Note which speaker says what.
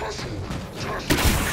Speaker 1: tussle, tussle.